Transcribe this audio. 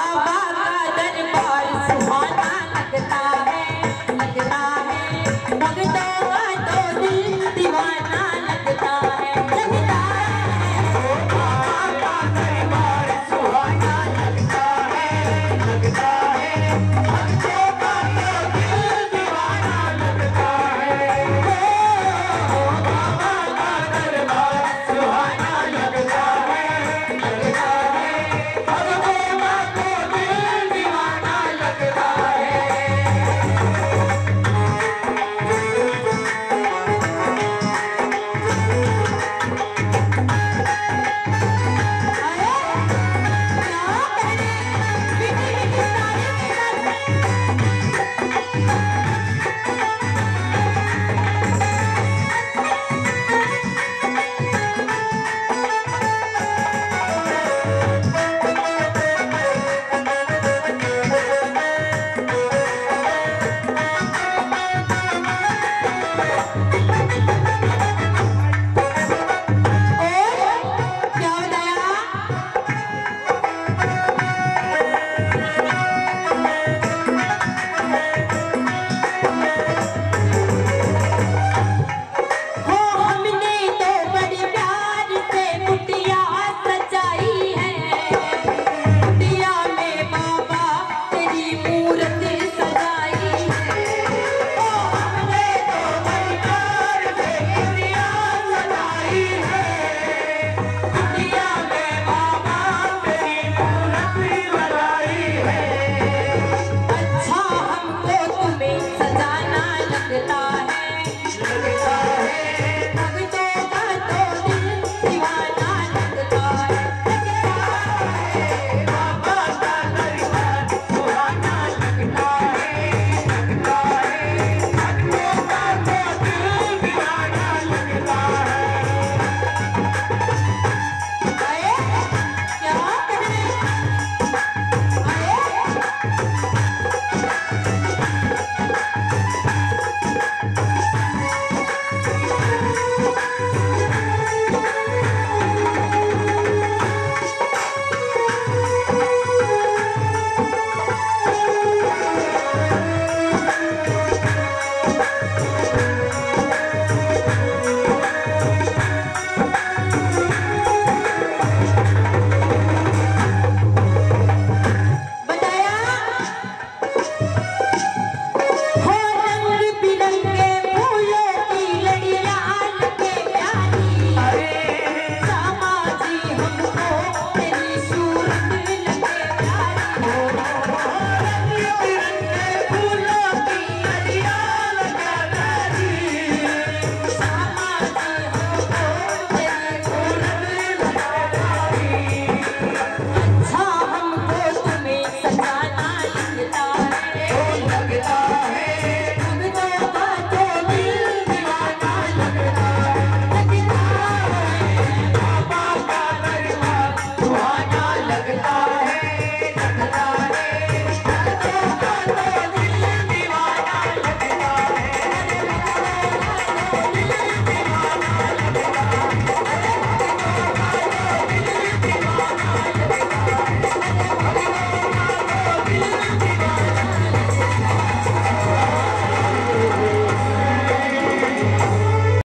bye